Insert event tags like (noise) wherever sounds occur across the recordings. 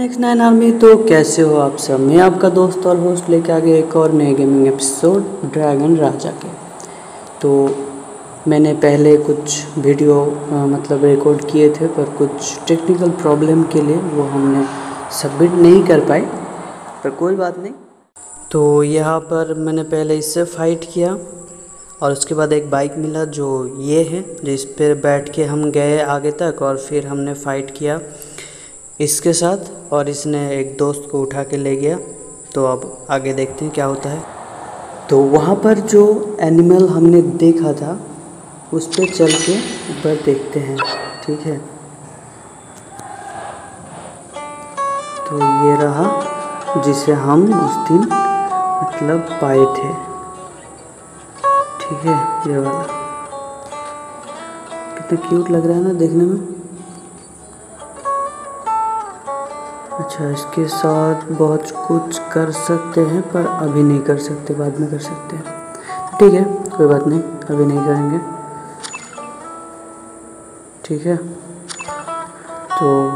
Next nine army तो कैसे हो आप सब? मैं आपका दोस्त और होस्ट लेके आ गया एक और नए गेमिंग एपिसोड ड्रैगन राजा के। तो मैंने पहले कुछ वीडियो आ, मतलब रिकॉर्ड किए थे पर कुछ टेक्निकल प्रॉब्लम के लिए वो हमने सबमिट नहीं कर पाए पर कोई बात नहीं। तो यहाँ पर मैंने पहले इससे फ़ाइट किया और उसके बाद एक बाइक मिला जो ये है जिस पर बैठ के हम गए आगे तक और फिर हमने फ़ाइट किया। इसके साथ और इसने एक दोस्त को उठा के ले गया। तो अब आगे देखते हैं क्या होता है। तो वहाँ पर जो एनिमल हमने देखा था, उस पर चल के ऊपर देखते हैं, ठीक है। तो ये रहा जिसे हम उस दिन मतलब पाए थे, ठीक है, ये वाला। कितना क्यूट लग रहा है ना देखने में। अच्छा इसके साथ बहुत कुछ कर सकते हैं, पर अभी नहीं कर सकते, बाद में कर सकते हैं। ठीक है, कोई बात नहीं, अभी नहीं करेंगे। ठीक है तो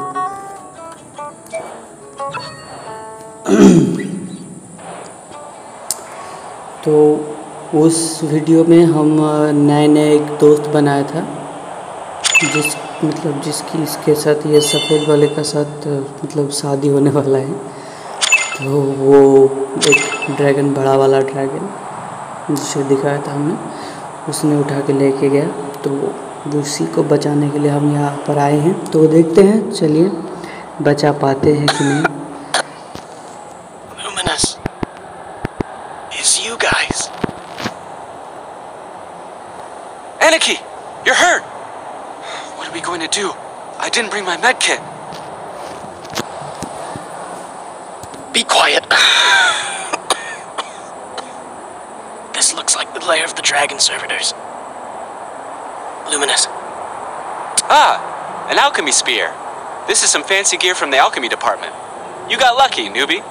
(clears throat) तो उस वीडियो में हम नए नए एक दोस्त बनाया था जिस मतलब जिसकी, इसके साथ ये सफ़ेद वाले का साथ मतलब शादी होने वाला है तो वो एक ड्रैगन, बड़ा वाला ड्रैगन, जिसे दिखाया था हमने, उसने उठा के लेके गया तो उसी को बचाने के लिए हम यहाँ पर आए हैं तो देखते हैं, चलिए, बचा पाते हैं कि नहीं! You're hurt! We going to do? I didn't bring my med kit. Be quiet. this looks like the lair of the dragon servitors. Luminous. Ah, an alchemy spear. This is some fancy gear from the alchemy department. You got lucky, newbie.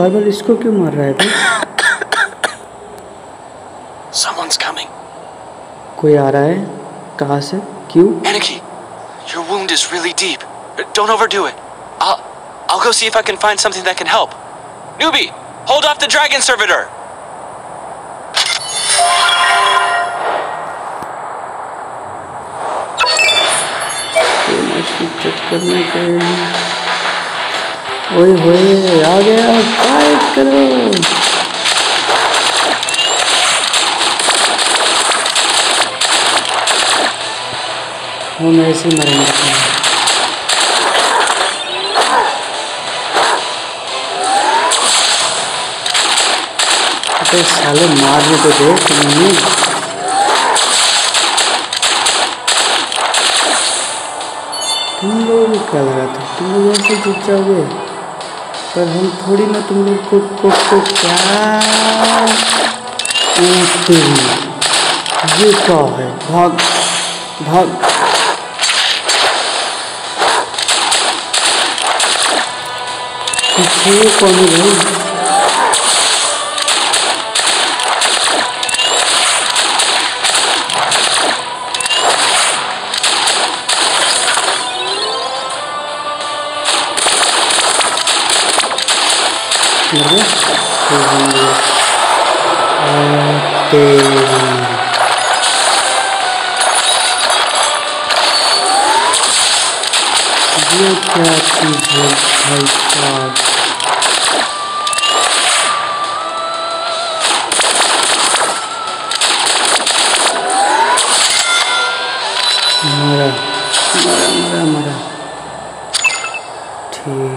बार बार इसको क्यों मार रहा है भाई Someone's coming. कोई आ रहा है कहाँ से क्यों Anarchy, your wound is really deep. Don't overdo it. I'll I'll go see if I can find something that can help. Newbie, hold off the dragon servitor. चक्कर में गए ओए होए, आ गया फाइट करो। हम ऐसे मरेंगे अबे साले मारने तो दे तुम्हें तुम लोग क्या लगा था? तुम लोग ऐसे जीत जाओगे पर हम थोड़ी ना तुम लोग को, को, को क्या ये क्या है? भाग भाग। पीछे कौन है? भाई ठीक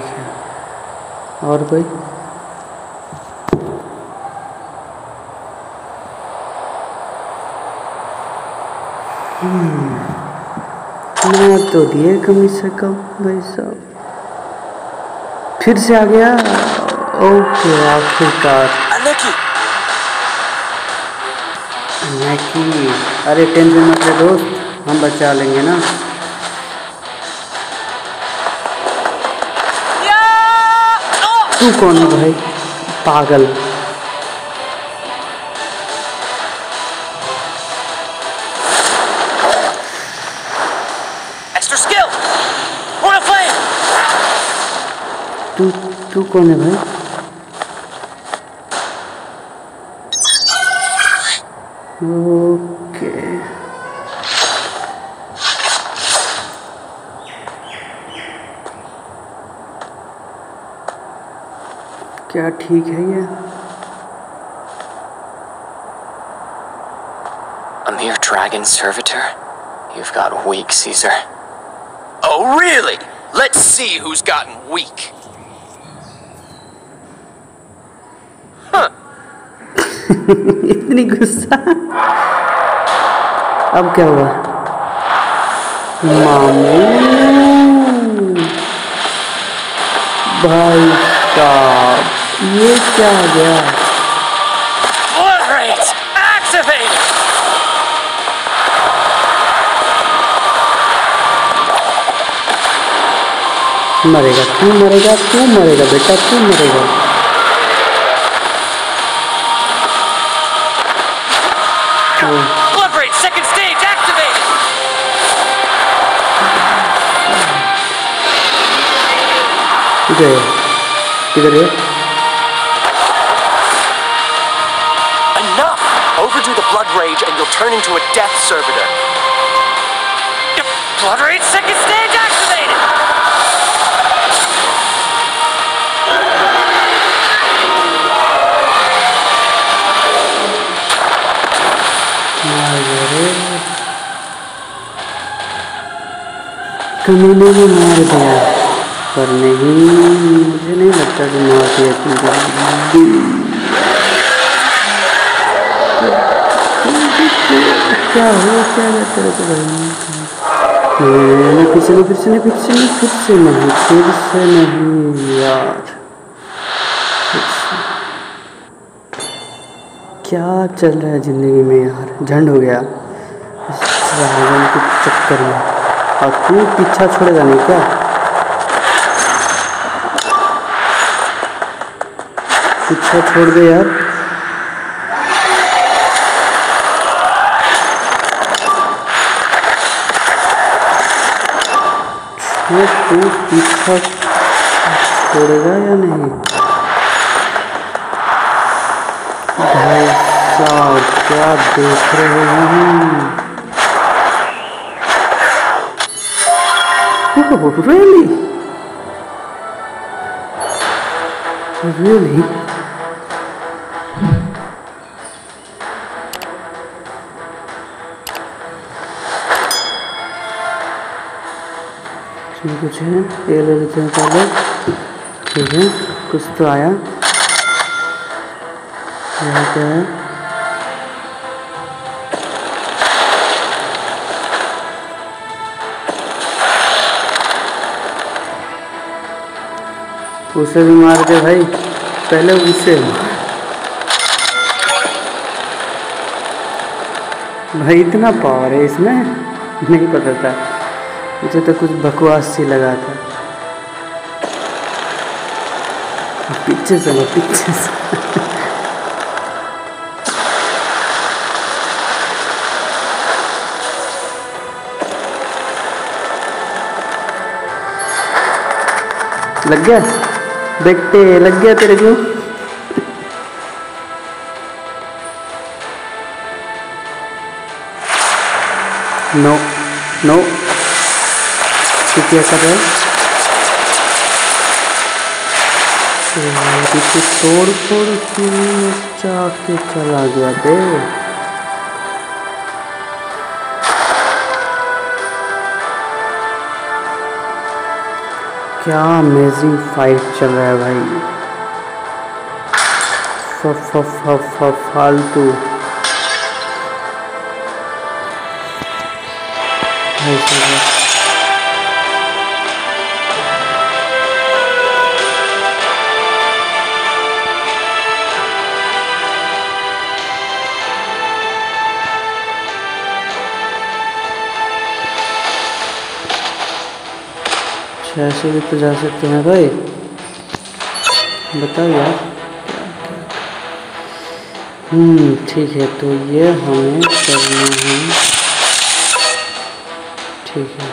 है। और कोई? मैं तो दिए कम से कम भाई साहब। फिर से आ गया? ओके आखिरकार। अरे टेंशन मत ले दोस्त हम बचा लेंगे ना। तू कौन है भाई? पागल। तू कौन है भाई ओके क्या ठीक है ये A mere dragon servitor? You've got weak, Caesar. Oh, really? Let's see who's gotten weak. इतनी गुस्सा। अब क्या हुआ? मामू। भाई साहब ये क्या आ गया! मरेगा तू मरेगा तू मरेगा बेटा तू मरेगा। गए किधर है Enough! Overdo the blood rage and you'll turn into a death servitor. Blood rage second stage activated! अरे कमीने ने मार दिया पर नहीं। मुझे नहीं लगता कि मार दिया क्योंकि क्या हो क्या है तेरे को भाई नहीं, फिर से नहीं फिर से नहीं फिर से नहीं फिर से नहीं फिर से नहीं यार। क्या चल रहा है ज़िंदगी में यार? झंड हो गया। इस के चक्कर में। और तू पीछा छोड़ेगा नहीं क्या? पीछा छोड़ दे यार। तू पीछा छोड़ेगा या नहीं? क्या देख रहे हैं? Oh, really? इसमें कुछ है। ये ले लेते हैं पहले। ठीक है, कुछ तो आया। यहाँ क्या है। उसे भी मार दे भाई। पहले उसे भाई इतना पावर है इसमें? नहीं पता था। मुझे तो कुछ बकवास सी लगा था। पीछे से लो पीछे से। लग गया? देखते लग गया तेरे को? नो नो क्या कर रहा है। पीछे तोड़ तोड़ के चला गया बे क्या अमेजिंग फाइट चल रहा है भाई। फालतू। भाई अच्छा ऐसे भी तो जा सकते हैं भाई। बताओ यार। हम्म ठीक है तो ये हमें करना है। ठीक है।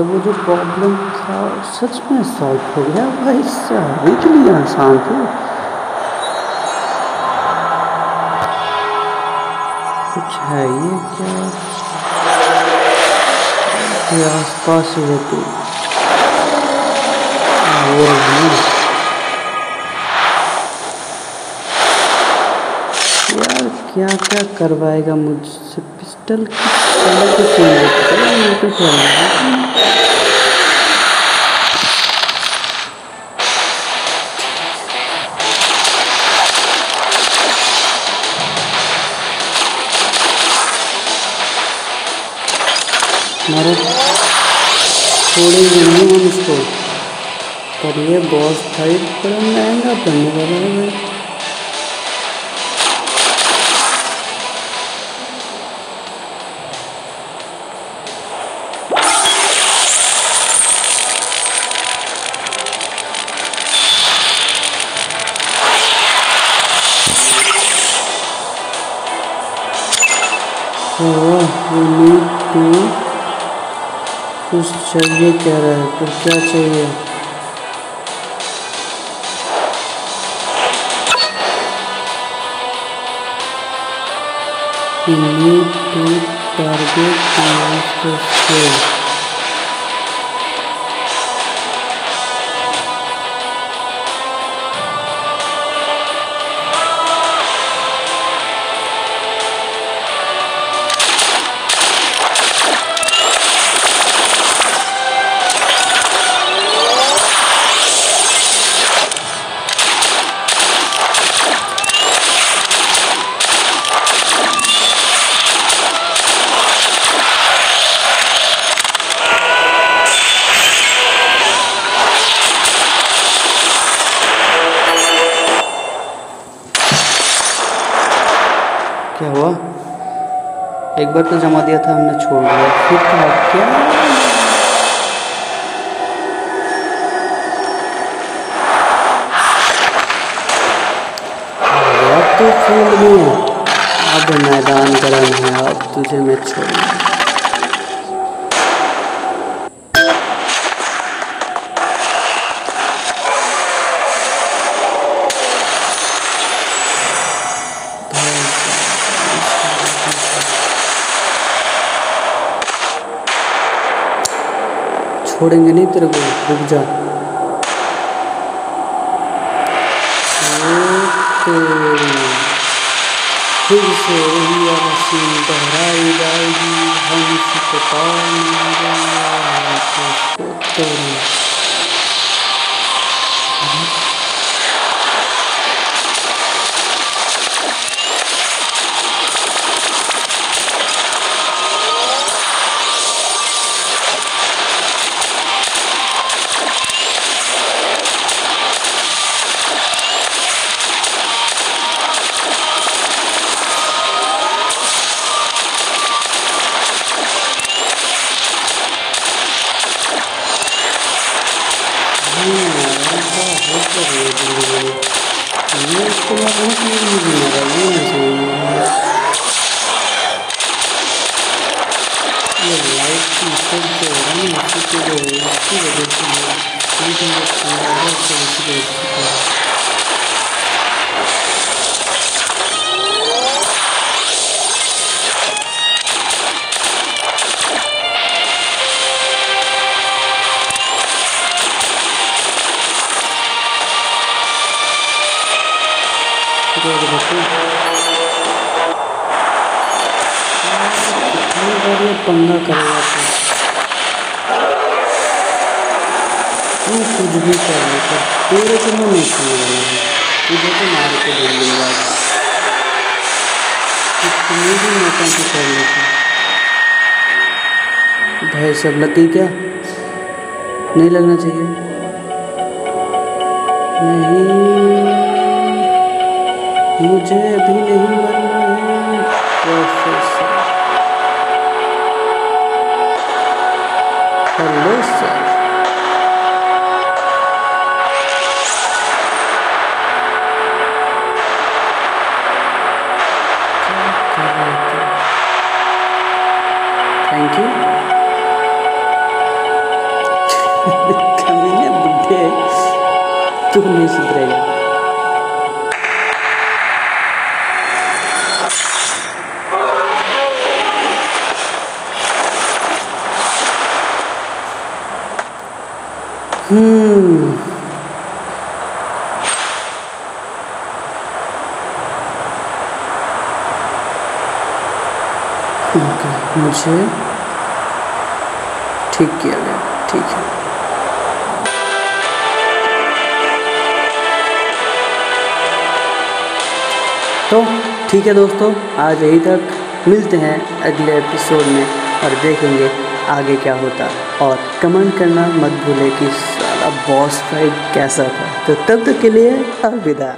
मतलब वो जो प्रॉब्लम था, सच में सॉल्व हो गया। भाई साहब इतनी आसान थी कुछ है ये क्या? ये आसपास ही है। तू और यार क्या क्या करवाएगा मुझसे? पिस्टल की अलग चीज़ है? ये थोड़े क्या है? मारो छोड़ेंगे नहीं हम इसको पर ये बॉस था बड़ा महँगा पड़ने वाला है भाई कुछ चाहिए कह रहा है तो क्या चाहिए? टारगेट एक बार तो जमा दिया था, हमने छोड़ दिया। फिर क्या क्या? अब तो फ़ील्ड में अब मैदान गर्म है, अब तुझे मैं छोड़ूँगा। छोड़ेंगे नहीं तेरे को, रुक जा। फिर से वही मशीन दोहराई जाएगी, हम इसको पाएँगे पंगा करेगा तू तू कुछ भी कर ले पर तेरे को मैं नहीं सुनने वाला हूँ। तुझे तो मार के दे दूँगा कितनी भी मौका की कर लेता भाई सब लगी क्या? नहीं लगना चाहिए। नहीं। मुझे अभी नहीं मरना है listen. Thank you. Thank you. Thank you. Thank you. Thank you. Okay मुझे ठीक किया गया, ठीक है। तो ठीक है दोस्तों, आज यही तक। मिलते हैं अगले एपिसोड में और देखेंगे आगे क्या होता। और कमेंट करना मत भूलें कि सारा बॉस फाइट कैसा था। तो तब तक के लिए अलविदा।